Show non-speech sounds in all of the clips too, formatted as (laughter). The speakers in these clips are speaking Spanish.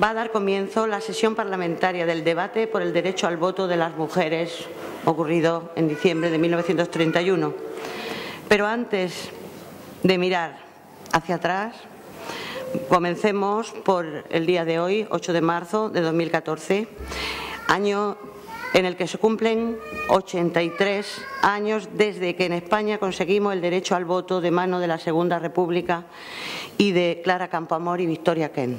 Va a dar comienzo la sesión parlamentaria del debate por el derecho al voto de las mujeres ocurrido en diciembre de 1931. Pero antes de mirar hacia atrás, comencemos por el día de hoy, 8 de marzo de 2014, año en el que se cumplen 83 años desde que en España conseguimos el derecho al voto de mano de la Segunda República y de Clara Campoamor y Victoria Ken.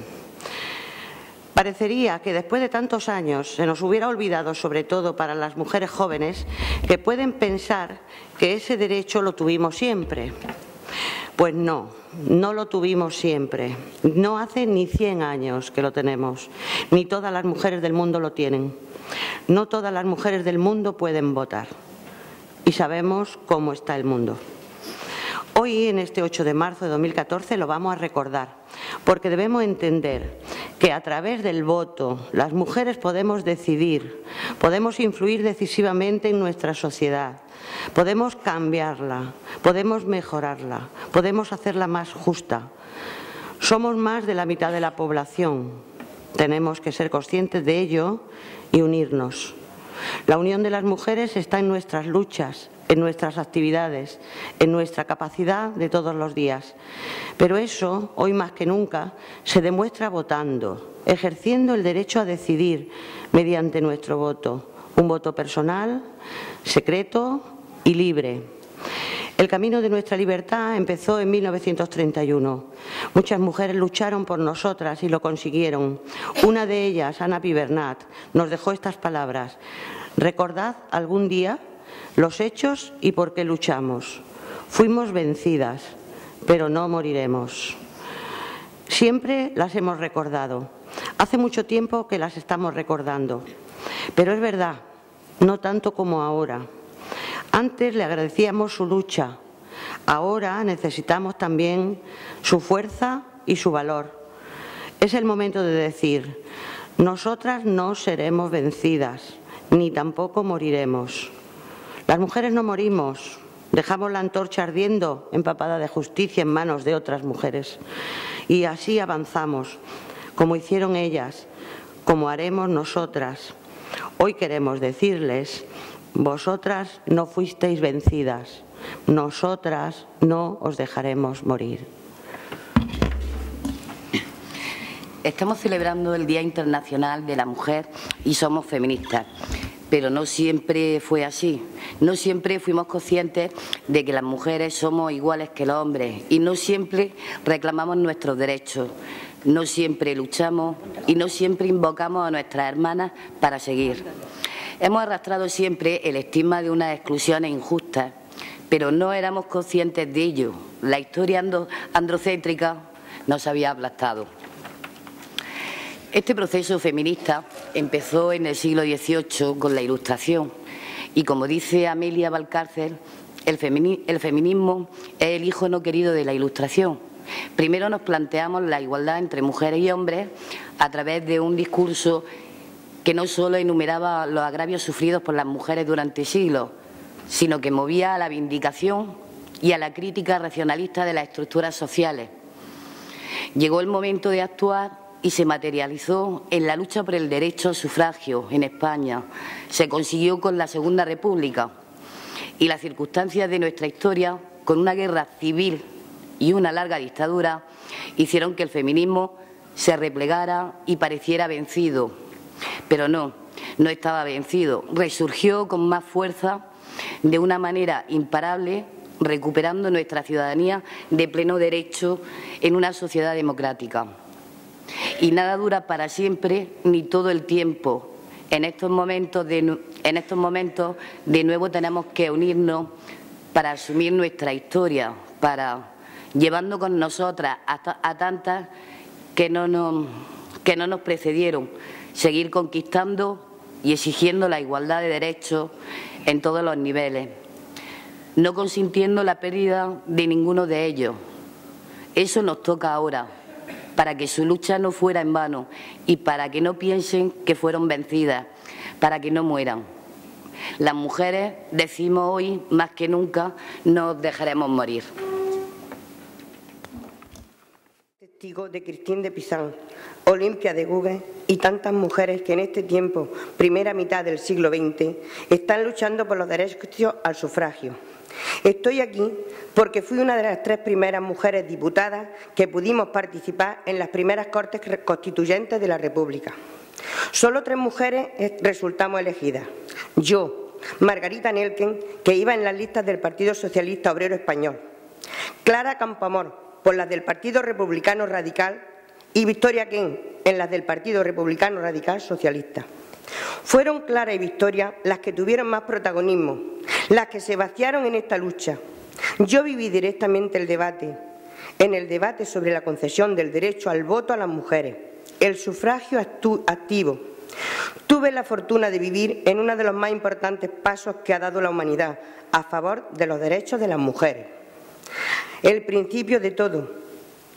Parecería que después de tantos años se nos hubiera olvidado, sobre todo para las mujeres jóvenes, que pueden pensar que ese derecho lo tuvimos siempre. Pues no, no lo tuvimos siempre. No hace ni 100 años que lo tenemos, ni todas las mujeres del mundo lo tienen. No todas las mujeres del mundo pueden votar y sabemos cómo está el mundo. Hoy, en este 8 de marzo de 2014, lo vamos a recordar, porque debemos entender que a través del voto las mujeres podemos decidir, podemos influir decisivamente en nuestra sociedad, podemos cambiarla, podemos mejorarla, podemos hacerla más justa. Somos más de la mitad de la población. Tenemos que ser conscientes de ello y unirnos. La unión de las mujeres está en nuestras luchas, en nuestras actividades, en nuestra capacidad de todos los días. Pero eso, hoy más que nunca, se demuestra votando, ejerciendo el derecho a decidir mediante nuestro voto. Un voto personal, secreto y libre. El camino de nuestra libertad empezó en 1931. Muchas mujeres lucharon por nosotras y lo consiguieron. Una de ellas, Ana Pibernat, nos dejó estas palabras. Recordad algún día los hechos y por qué luchamos. Fuimos vencidas, pero no moriremos. Siempre las hemos recordado. Hace mucho tiempo que las estamos recordando. Pero es verdad, no tanto como ahora. Antes le agradecíamos su lucha, ahora necesitamos también su fuerza y su valor. Es el momento de decir, nosotras no seremos vencidas, ni tampoco moriremos. Las mujeres no morimos, dejamos la antorcha ardiendo empapada de justicia en manos de otras mujeres. Y así avanzamos, como hicieron ellas, como haremos nosotras. Hoy queremos decirles vosotras no fuisteis vencidas, nosotras no os dejaremos morir. Estamos celebrando el Día Internacional de la Mujer y somos feministas, pero no siempre fue así. No siempre fuimos conscientes de que las mujeres somos iguales que los hombres y no siempre reclamamos nuestros derechos. No siempre luchamos y no siempre invocamos a nuestras hermanas para seguir. Hemos arrastrado siempre el estigma de unas exclusiones injustas, pero no éramos conscientes de ello. La historia androcéntrica nos había aplastado. Este proceso feminista empezó en el siglo XVIII con la Ilustración y, como dice Amelia Valcárcel, el, feminismo es el hijo no querido de la Ilustración. Primero nos planteamos la igualdad entre mujeres y hombres a través de un discurso que no solo enumeraba los agravios sufridos por las mujeres durante siglos, sino que movía a la vindicación y a la crítica racionalista de las estructuras sociales. Llegó el momento de actuar y se materializó en la lucha por el derecho al sufragio en España. Se consiguió con la Segunda República y las circunstancias de nuestra historia, con una guerra civil y una larga dictadura, hicieron que el feminismo se replegara y pareciera vencido pero no, no estaba vencido. Resurgió con más fuerza, de una manera imparable, recuperando nuestra ciudadanía de pleno derecho en una sociedad democrática. Y nada dura para siempre ni todo el tiempo. En estos momentos de, en estos momentos, de nuevo tenemos que unirnos para asumir nuestra historia, para llevando con nosotras a, tantas que no nos precedieron, seguir conquistando y exigiendo la igualdad de derechos en todos los niveles, no consintiendo la pérdida de ninguno de ellos. Eso nos toca ahora, para que su lucha no fuera en vano y para que no piensen que fueron vencidas, para que no mueran. Las mujeres, decimos hoy, más que nunca, nos dejaremos morir. testigo de Cristín de Pizán, Olimpia de Google y tantas mujeres que en este tiempo, primera mitad del siglo XX, están luchando por los derechos al sufragio. Estoy aquí porque fui una de las tres primeras mujeres diputadas que pudimos participar en las primeras Cortes Constituyentes de la República. Solo tres mujeres resultamos elegidas. Yo, Margarita Nelken, que iba en las listas del Partido Socialista Obrero Español. Clara Campoamor, por las del Partido Republicano Radical y Victoria Ken, en las del Partido Republicano Radical Socialista. Fueron Clara y Victoria las que tuvieron más protagonismo, las que se vaciaron en esta lucha. Yo viví directamente el debate, en el debate sobre la concesión del derecho al voto a las mujeres, el sufragio activo. Tuve la fortuna de vivir en uno de los más importantes pasos que ha dado la humanidad a favor de los derechos de las mujeres. El principio de todo,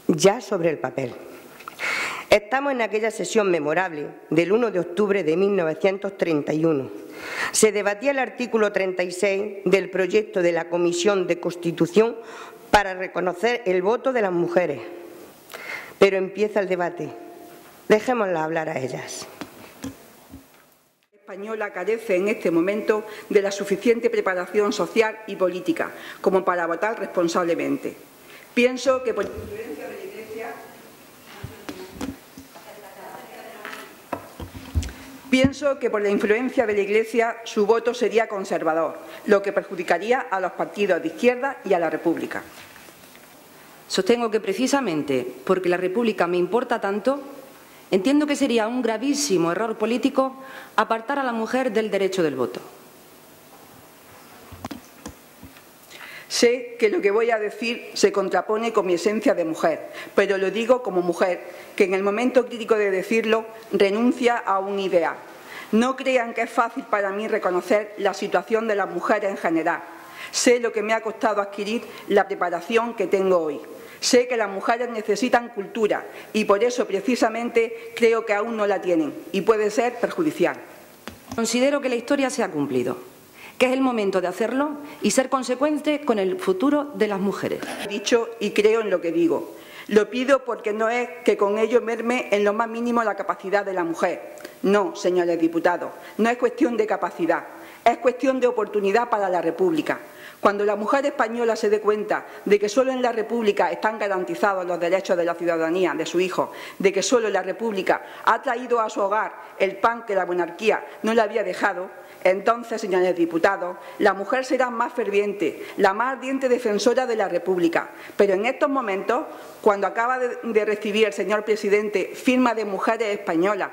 ya sobre el papel. Estamos en aquella sesión memorable del 1 de octubre de 1931. Se debatía el artículo 36 del proyecto de la Comisión de Constitución para reconocer el voto de las mujeres. Pero empieza el debate. Dejémosla hablar a ellas española carece en este momento de la suficiente preparación social y política como para votar responsablemente. Pienso que por influencia de la Iglesia Pienso que por la influencia de la Iglesia su voto sería conservador, lo que perjudicaría a los partidos de izquierda y a la República. Sostengo que precisamente porque la República me importa tanto, Entiendo que sería un gravísimo error político apartar a la mujer del derecho del voto. Sé que lo que voy a decir se contrapone con mi esencia de mujer, pero lo digo como mujer, que en el momento crítico de decirlo renuncia a un ideal. No crean que es fácil para mí reconocer la situación de las mujeres en general. Sé lo que me ha costado adquirir la preparación que tengo hoy. Sé que las mujeres necesitan cultura y por eso precisamente creo que aún no la tienen y puede ser perjudicial. Considero que la historia se ha cumplido, que es el momento de hacerlo y ser consecuente con el futuro de las mujeres. He dicho y creo en lo que digo. Lo pido porque no es que con ello merme en lo más mínimo la capacidad de la mujer. No, señores diputados, no es cuestión de capacidad, es cuestión de oportunidad para la República. Cuando la mujer española se dé cuenta de que solo en la República están garantizados los derechos de la ciudadanía, de su hijo, de que solo la República ha traído a su hogar el pan que la monarquía no le había dejado, entonces, señores diputados, la mujer será más ferviente, la más ardiente defensora de la República. Pero en estos momentos, cuando acaba de, recibir el señor presidente firma de mujeres españolas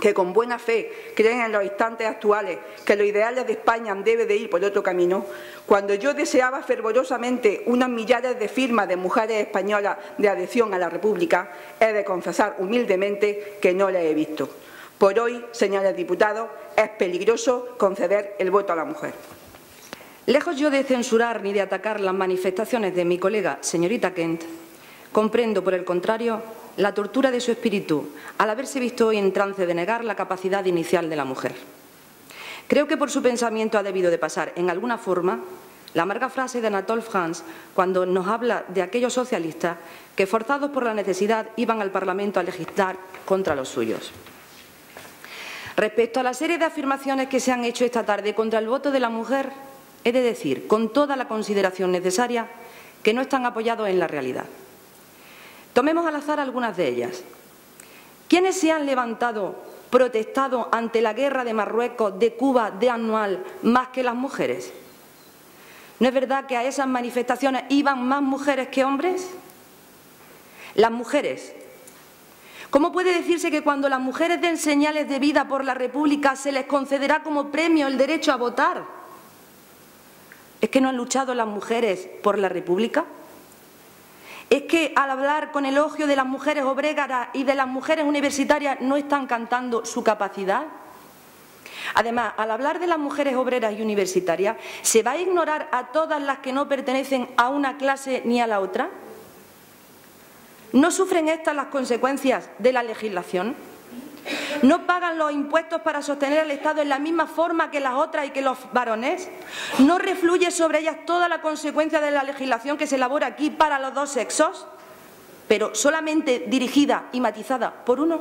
que con buena fe creen en los instantes actuales que los ideales de España deben de ir por otro camino, cuando yo deseaba fervorosamente unas millares de firmas de mujeres españolas de adhesión a la República, he de confesar humildemente que no las he visto. Por hoy, señores diputados, es peligroso conceder el voto a la mujer. Lejos yo de censurar ni de atacar las manifestaciones de mi colega, señorita Kent, comprendo, por el contrario, la tortura de su espíritu al haberse visto hoy en trance de negar la capacidad inicial de la mujer. Creo que por su pensamiento ha debido de pasar, en alguna forma, la amarga frase de Anatole France cuando nos habla de aquellos socialistas que, forzados por la necesidad, iban al Parlamento a legislar contra los suyos. Respecto a la serie de afirmaciones que se han hecho esta tarde contra el voto de la mujer, he de decir, con toda la consideración necesaria, que no están apoyados en la realidad. Tomemos al azar algunas de ellas. ¿Quiénes se han levantado, protestado ante la guerra de Marruecos, de Cuba, de Anual, más que las mujeres? ¿No es verdad que a esas manifestaciones iban más mujeres que hombres? Las mujeres. ¿Cómo puede decirse que cuando las mujeres den señales de vida por la República se les concederá como premio el derecho a votar? ¿Es que no han luchado las mujeres por la República? es que al hablar con elogio de las mujeres obreras y de las mujeres universitarias no están cantando su capacidad. Además, al hablar de las mujeres obreras y universitarias, ¿se va a ignorar a todas las que no pertenecen a una clase ni a la otra? ¿No sufren estas las consecuencias de la legislación? ¿No pagan los impuestos para sostener al Estado en la misma forma que las otras y que los varones? ¿No refluye sobre ellas toda la consecuencia de la legislación que se elabora aquí para los dos sexos? pero solamente dirigida y matizada por uno.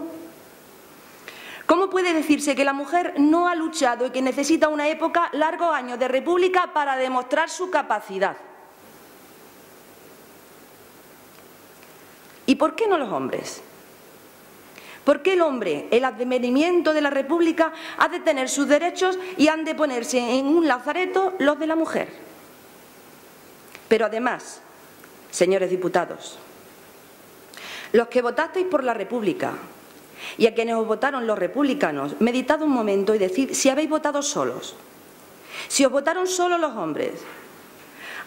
¿Cómo puede decirse que la mujer no ha luchado y que necesita una época, largos años de república para demostrar su capacidad? ¿Y por qué no los hombres? ¿Por qué el hombre, el advenimiento de la República, ha de tener sus derechos y han de ponerse en un lazareto los de la mujer? Pero además, señores diputados, los que votasteis por la República y a quienes os votaron los republicanos, meditad un momento y decid si habéis votado solos. Si os votaron solo los hombres,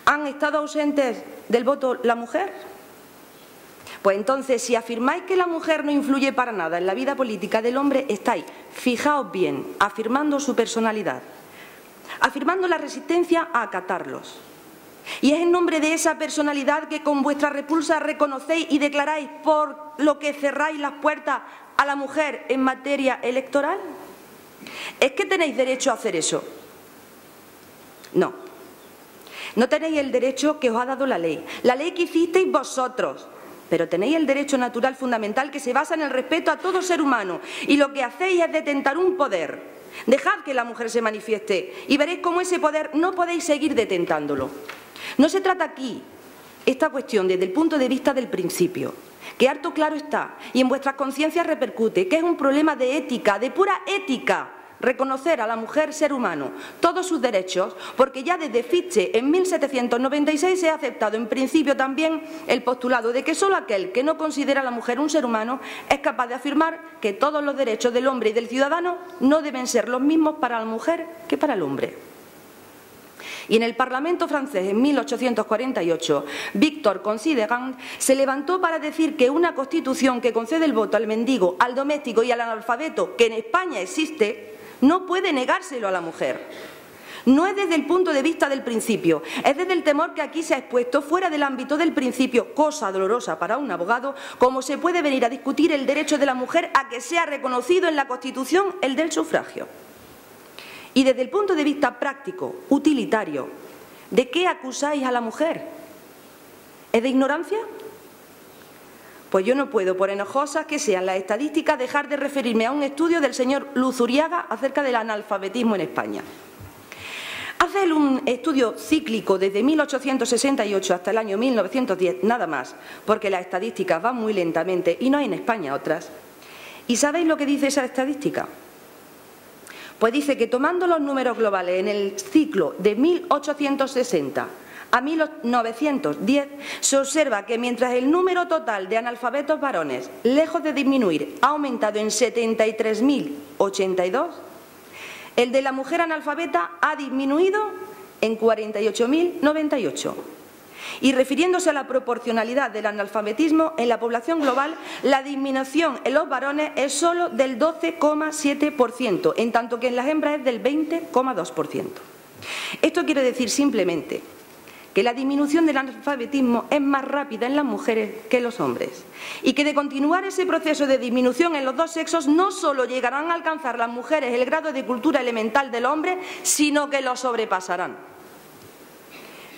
¿han estado ausentes del voto la mujer? Pues entonces, si afirmáis que la mujer no influye para nada en la vida política del hombre, estáis, fijaos bien, afirmando su personalidad, afirmando la resistencia a acatarlos. Y es en nombre de esa personalidad que con vuestra repulsa reconocéis y declaráis por lo que cerráis las puertas a la mujer en materia electoral. ¿Es que tenéis derecho a hacer eso? No. No tenéis el derecho que os ha dado la ley. La ley que hicisteis vosotros pero tenéis el derecho natural fundamental que se basa en el respeto a todo ser humano y lo que hacéis es detentar un poder. Dejad que la mujer se manifieste y veréis cómo ese poder no podéis seguir detentándolo. No se trata aquí esta cuestión desde el punto de vista del principio, que harto claro está y en vuestras conciencias repercute, que es un problema de ética, de pura ética reconocer a la mujer ser humano todos sus derechos, porque ya desde Fichte en 1796 se ha aceptado en principio también el postulado de que solo aquel que no considera a la mujer un ser humano es capaz de afirmar que todos los derechos del hombre y del ciudadano no deben ser los mismos para la mujer que para el hombre. Y en el Parlamento francés, en 1848, Víctor Considerant se levantó para decir que una constitución que concede el voto al mendigo, al doméstico y al analfabeto, que en España existe, no puede negárselo a la mujer. No es desde el punto de vista del principio, es desde el temor que aquí se ha expuesto fuera del ámbito del principio, cosa dolorosa para un abogado, como se puede venir a discutir el derecho de la mujer a que sea reconocido en la Constitución el del sufragio. Y desde el punto de vista práctico, utilitario, ¿de qué acusáis a la mujer? ¿Es de ignorancia? Pues yo no puedo, por enojosas que sean las estadísticas, dejar de referirme a un estudio del señor Luzuriaga acerca del analfabetismo en España. Hace un estudio cíclico desde 1868 hasta el año 1910, nada más, porque las estadísticas van muy lentamente y no hay en España otras. ¿Y sabéis lo que dice esa estadística? Pues dice que tomando los números globales en el ciclo de 1860 a 1910 se observa que mientras el número total de analfabetos varones, lejos de disminuir, ha aumentado en 73.082, el de la mujer analfabeta ha disminuido en 48.098. Y refiriéndose a la proporcionalidad del analfabetismo en la población global, la disminución en los varones es solo del 12,7%, en tanto que en las hembras es del 20,2%. Esto quiere decir simplemente que la disminución del analfabetismo es más rápida en las mujeres que en los hombres y que de continuar ese proceso de disminución en los dos sexos no solo llegarán a alcanzar las mujeres el grado de cultura elemental del hombre, sino que lo sobrepasarán.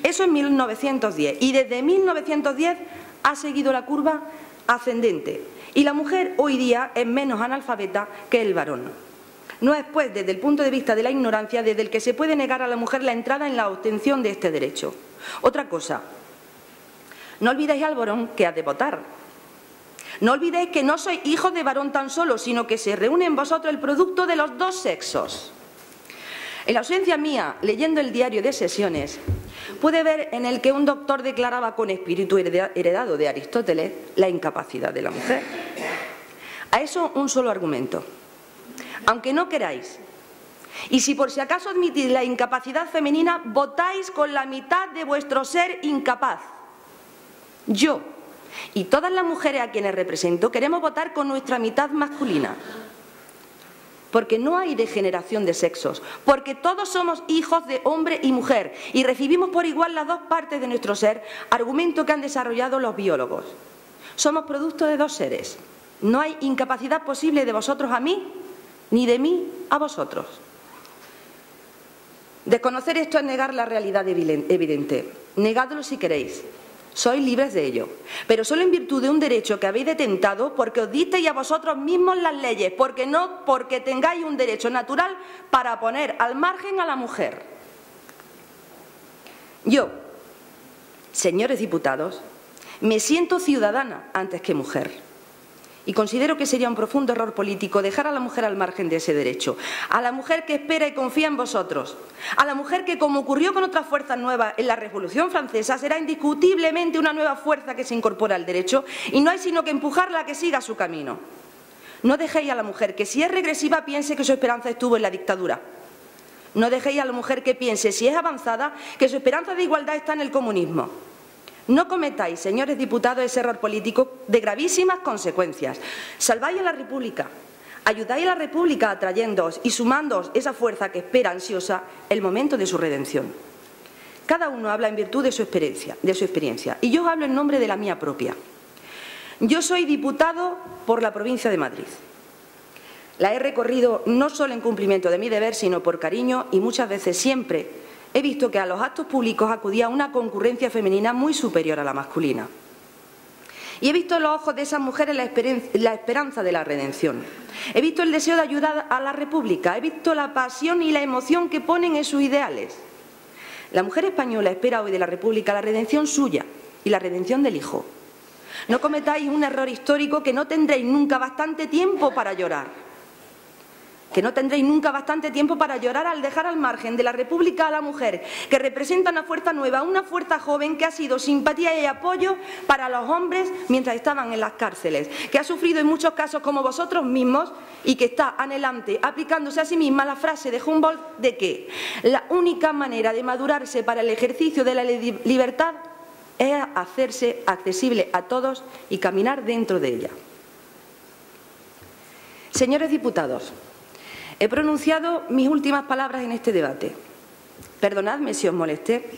Eso en 1910 y desde 1910 ha seguido la curva ascendente y la mujer hoy día es menos analfabeta que el varón. No es, pues, desde el punto de vista de la ignorancia, desde el que se puede negar a la mujer la entrada en la obtención de este derecho. Otra cosa, no olvidéis al varón que ha de votar. No olvidéis que no sois hijos de varón tan solo, sino que se reúne en vosotros el producto de los dos sexos. En la ausencia mía, leyendo el diario de sesiones, puede ver en el que un doctor declaraba con espíritu heredado de Aristóteles la incapacidad de la mujer. A eso un solo argumento. Aunque no queráis y si por si acaso admitís la incapacidad femenina, votáis con la mitad de vuestro ser incapaz. Yo y todas las mujeres a quienes represento queremos votar con nuestra mitad masculina. Porque no hay degeneración de sexos, porque todos somos hijos de hombre y mujer y recibimos por igual las dos partes de nuestro ser, argumento que han desarrollado los biólogos. Somos producto de dos seres. No hay incapacidad posible de vosotros a mí, ni de mí a vosotros. Desconocer esto es negar la realidad evidente. Negadlo si queréis. sois libres de ello, pero solo en virtud de un derecho que habéis detentado porque os disteis a vosotros mismos las leyes, porque no porque tengáis un derecho natural para poner al margen a la mujer. Yo, señores diputados, me siento ciudadana antes que mujer. Y considero que sería un profundo error político dejar a la mujer al margen de ese derecho. A la mujer que espera y confía en vosotros. A la mujer que, como ocurrió con otras fuerzas nuevas en la Revolución Francesa, será indiscutiblemente una nueva fuerza que se incorpora al derecho y no hay sino que empujarla a que siga su camino. No dejéis a la mujer que, si es regresiva, piense que su esperanza estuvo en la dictadura. No dejéis a la mujer que piense, si es avanzada, que su esperanza de igualdad está en el comunismo. No cometáis, señores diputados, ese error político de gravísimas consecuencias. Salváis a la República, ayudáis a la República atrayéndoos y sumándoos esa fuerza que espera ansiosa el momento de su redención. Cada uno habla en virtud de su experiencia, de su experiencia y yo hablo en nombre de la mía propia. Yo soy diputado por la provincia de Madrid. La he recorrido no solo en cumplimiento de mi deber, sino por cariño y muchas veces siempre he visto que a los actos públicos acudía una concurrencia femenina muy superior a la masculina. Y he visto en los ojos de esas mujeres la, esperanza de la redención. He visto el deseo de ayudar a la República. He visto la pasión y la emoción que ponen en sus ideales. La mujer española espera hoy de la República la redención suya y la redención del hijo. No cometáis un error histórico que no tendréis nunca bastante tiempo para llorar que no tendréis nunca bastante tiempo para llorar al dejar al margen de la República a la mujer, que representa una fuerza nueva, una fuerza joven que ha sido simpatía y apoyo para los hombres mientras estaban en las cárceles, que ha sufrido en muchos casos como vosotros mismos y que está anhelante, aplicándose a sí misma la frase de Humboldt de que la única manera de madurarse para el ejercicio de la libertad es hacerse accesible a todos y caminar dentro de ella. Señores diputados, He pronunciado mis últimas palabras en este debate. Perdonadme si os molesté.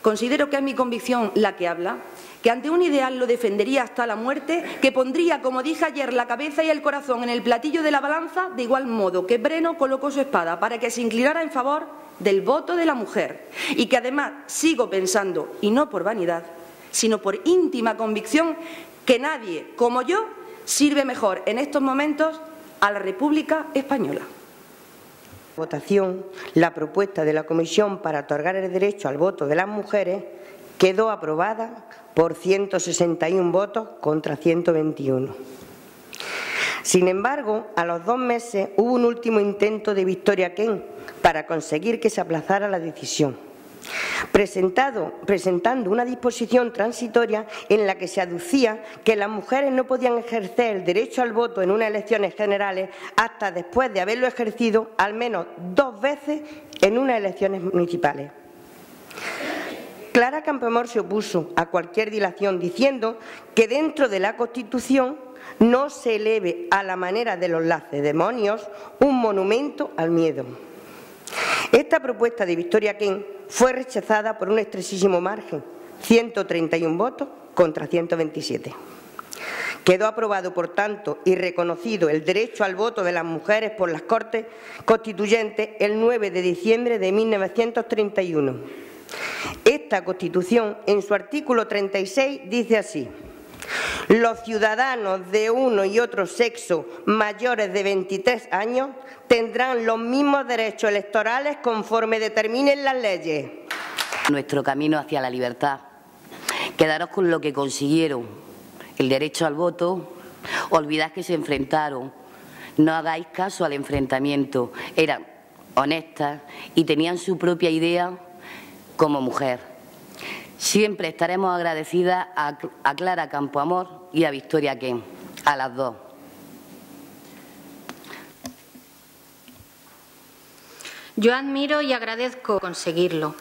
Considero que es mi convicción la que habla, que ante un ideal lo defendería hasta la muerte, que pondría, como dije ayer, la cabeza y el corazón en el platillo de la balanza, de igual modo que Breno colocó su espada para que se inclinara en favor del voto de la mujer, y que además sigo pensando, y no por vanidad, sino por íntima convicción, que nadie como yo sirve mejor en estos momentos a la República Española. Votación, la propuesta de la Comisión para otorgar el derecho al voto de las mujeres quedó aprobada por 161 votos contra 121. Sin embargo, a los dos meses hubo un último intento de Victoria Ken para conseguir que se aplazara la decisión presentando una disposición transitoria en la que se aducía que las mujeres no podían ejercer el derecho al voto en unas elecciones generales hasta después de haberlo ejercido al menos dos veces en unas elecciones municipales. Clara Campoamor se opuso a cualquier dilación diciendo que dentro de la Constitución no se eleve a la manera de los lacedemonios un monumento al miedo. Esta propuesta de Victoria Ken fue rechazada por un estresísimo margen, 131 votos contra 127. Quedó aprobado, por tanto, y reconocido el derecho al voto de las mujeres por las Cortes Constituyentes el 9 de diciembre de 1931. Esta Constitución, en su artículo 36, dice así. Los ciudadanos de uno y otro sexo mayores de 23 años tendrán los mismos derechos electorales conforme determinen las leyes. Nuestro camino hacia la libertad. Quedaros con lo que consiguieron, el derecho al voto, olvidad que se enfrentaron, no hagáis caso al enfrentamiento, eran honestas y tenían su propia idea como mujer. Siempre estaremos agradecidas a, Clara Campoamor y a Victoria Ken, a las dos. Yo admiro y agradezco conseguirlo.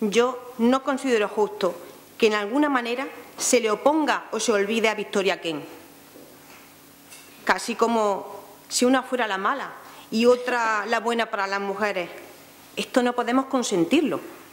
Yo no considero justo que en alguna manera se le oponga o se olvide a Victoria Ken. Casi como si una fuera la mala y otra la buena para las mujeres. Esto no podemos consentirlo.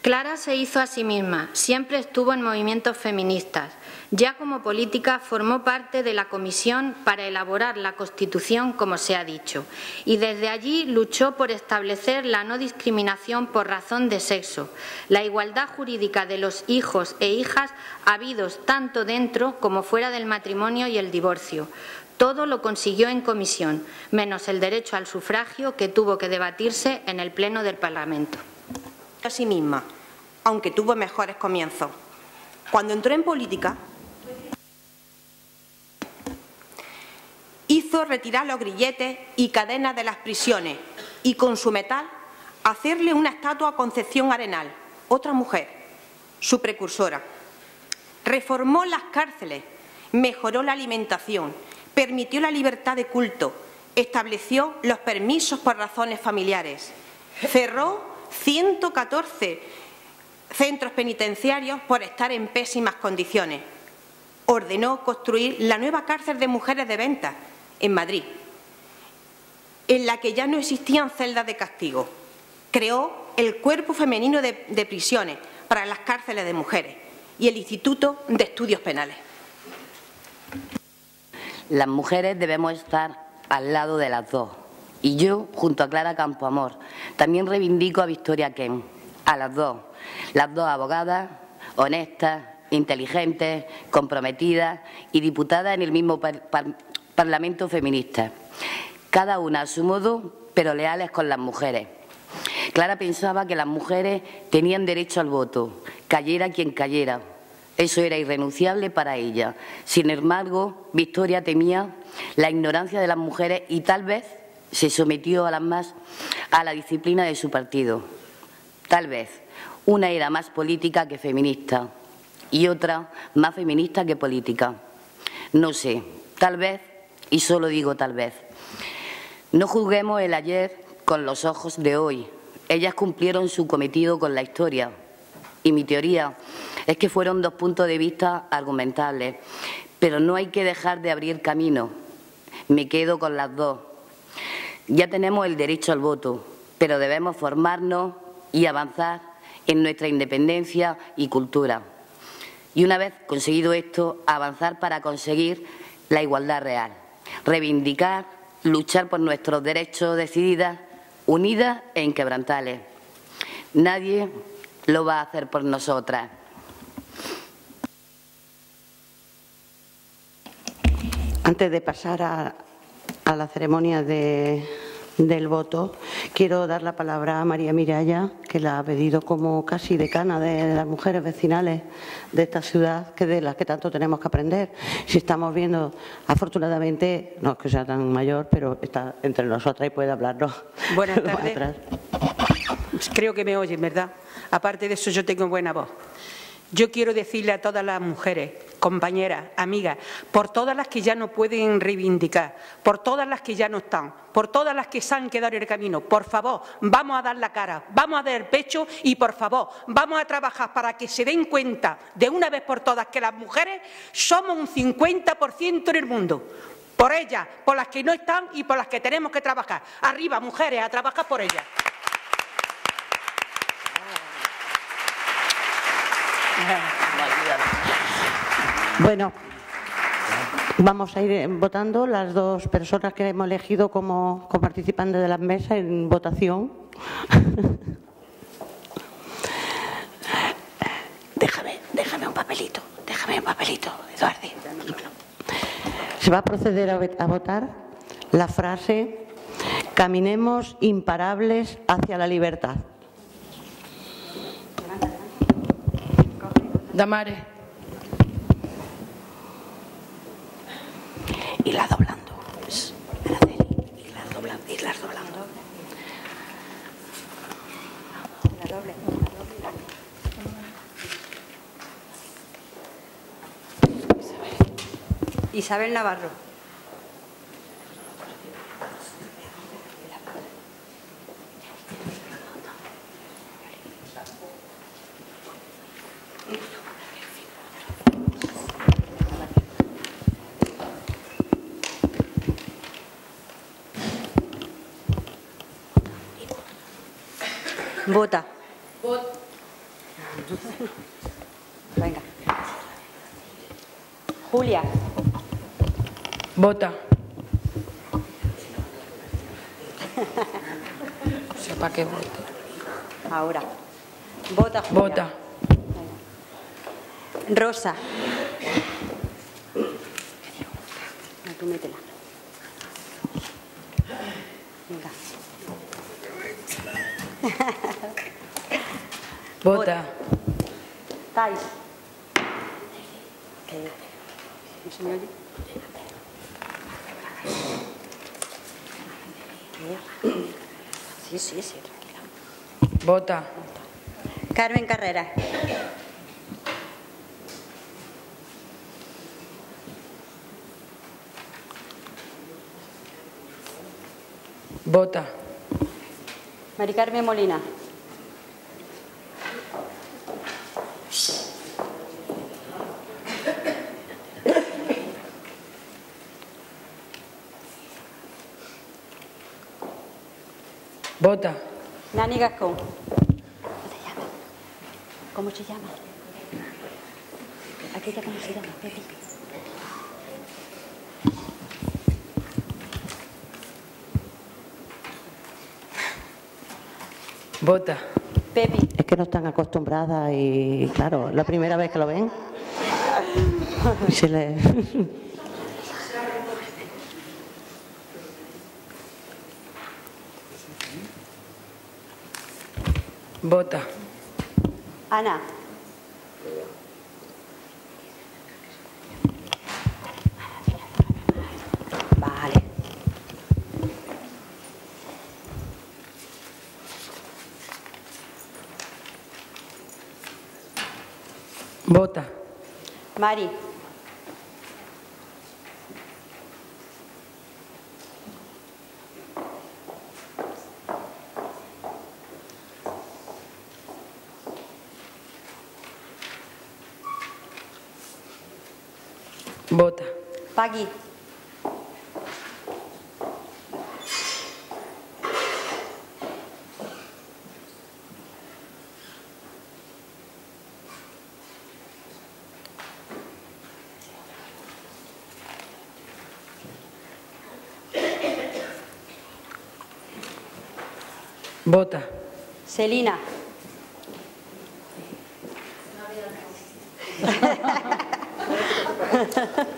Clara se hizo a sí misma, siempre estuvo en movimientos feministas. Ya como política formó parte de la comisión para elaborar la Constitución, como se ha dicho, y desde allí luchó por establecer la no discriminación por razón de sexo, la igualdad jurídica de los hijos e hijas habidos tanto dentro como fuera del matrimonio y el divorcio. Todo lo consiguió en comisión, menos el derecho al sufragio que tuvo que debatirse en el Pleno del Parlamento. A sí misma, aunque tuvo mejores comienzos. Cuando entró en política, hizo retirar los grilletes y cadenas de las prisiones y con su metal hacerle una estatua a Concepción Arenal, otra mujer, su precursora. Reformó las cárceles, mejoró la alimentación, permitió la libertad de culto, estableció los permisos por razones familiares, cerró 114 centros penitenciarios por estar en pésimas condiciones, ordenó construir la nueva cárcel de mujeres de venta en Madrid, en la que ya no existían celdas de castigo. Creó el Cuerpo Femenino de, de Prisiones para las cárceles de mujeres y el Instituto de Estudios Penales. Las mujeres debemos estar al lado de las dos. Y yo, junto a Clara Campoamor, también reivindico a Victoria Ken, a las dos. Las dos abogadas, honestas, inteligentes, comprometidas y diputadas en el mismo par par Parlamento feminista. Cada una a su modo, pero leales con las mujeres. Clara pensaba que las mujeres tenían derecho al voto, cayera quien cayera. Eso era irrenunciable para ella. Sin embargo, Victoria temía la ignorancia de las mujeres y tal vez se sometió a las más a la disciplina de su partido. Tal vez una era más política que feminista y otra más feminista que política. No sé, tal vez y solo digo tal vez. No juzguemos el ayer con los ojos de hoy. Ellas cumplieron su cometido con la historia. Y mi teoría es que fueron dos puntos de vista argumentables. Pero no hay que dejar de abrir camino. Me quedo con las dos. Ya tenemos el derecho al voto, pero debemos formarnos y avanzar en nuestra independencia y cultura. Y una vez conseguido esto, avanzar para conseguir la igualdad real reivindicar, luchar por nuestros derechos decididas, unidas e inquebrantables. Nadie lo va a hacer por nosotras. Antes de pasar a, a la ceremonia de, del voto, quiero dar la palabra a María Miraya, que la ha pedido como casi decana de las mujeres vecinales de esta ciudad, que de las que tanto tenemos que aprender. Si estamos viendo, afortunadamente, no es que sea tan mayor, pero está entre nosotras y puede hablarnos. Buenas (laughs) tardes. Creo que me oyen, ¿verdad? Aparte de eso, yo tengo buena voz. Yo quiero decirle a todas las mujeres, compañeras, amigas, por todas las que ya no pueden reivindicar, por todas las que ya no están, por todas las que se han quedado en el camino, por favor, vamos a dar la cara, vamos a dar el pecho y, por favor, vamos a trabajar para que se den cuenta de una vez por todas que las mujeres somos un 50% en el mundo. Por ellas, por las que no están y por las que tenemos que trabajar. Arriba, mujeres, a trabajar por ellas. Bueno, vamos a ir votando las dos personas que hemos elegido como, participantes de la mesa en votación. (laughs) déjame, déjame un papelito, déjame un papelito, Eduardo. Se va a proceder a votar la frase Caminemos imparables hacia la libertad. Damares. Irla doblando. Araceli, irla doblando, irlas doblando. Isabel Navarro. Vota. Venga. Julia. Vota. No sé para qué vote. Ahora. Vota, Julia. Vota. Rosa. No, tú métela. Venga. (laughs) Vota. Thais. Eh, ¿No se me oye? Sí, sí, sí, tranquila. Vota. Carmen Carrera. Vota. Mari Carmen Molina. Vota. Nani Gascón. ¿Cómo se llama? ¿Aquella cómo se llama? Pepi. Vota. Pepi. Es que no están acostumbradas y, claro, la primera vez que lo ven. (laughs) Se le... Vota. Ana. Vale. Vota. Mari. Vota. Pagui. Vota. Celina. (laughs)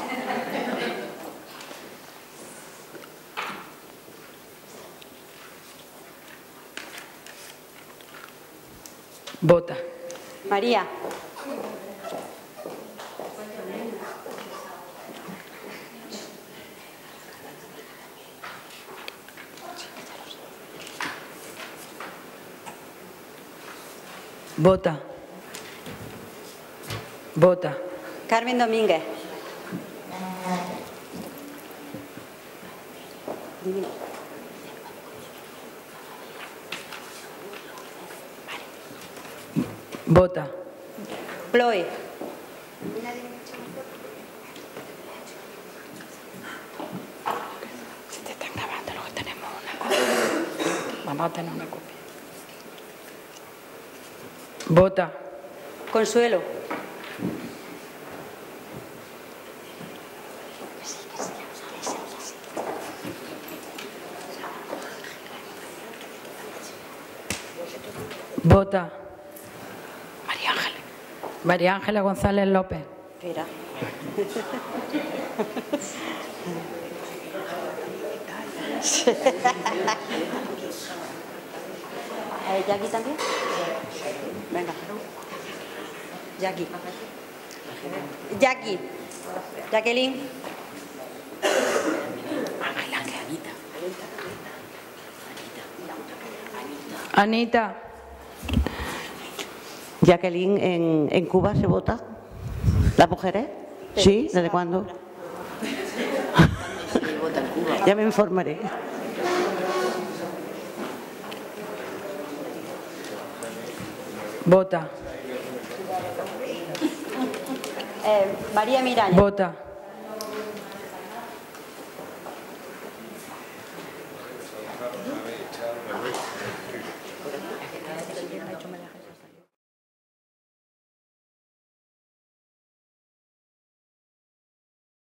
Vota. María. Vota. Vota. Carmen Domínguez. Vota. Chloe. Se te están grabando, luego tenemos una copia. Vamos a tener una copia. Vota. Consuelo. Vota. María Ángela González López. Espera. A ver, ¿Jackie también? Venga. Jackie. Jackie. Jacqueline. Ángela, que Anita. Anita. Jacqueline, ¿en, en Cuba se vota? ¿Las mujeres? ¿Sí? ¿Desde cuándo? (laughs) ya me informaré. Vota. Eh, María Miralles. Vota.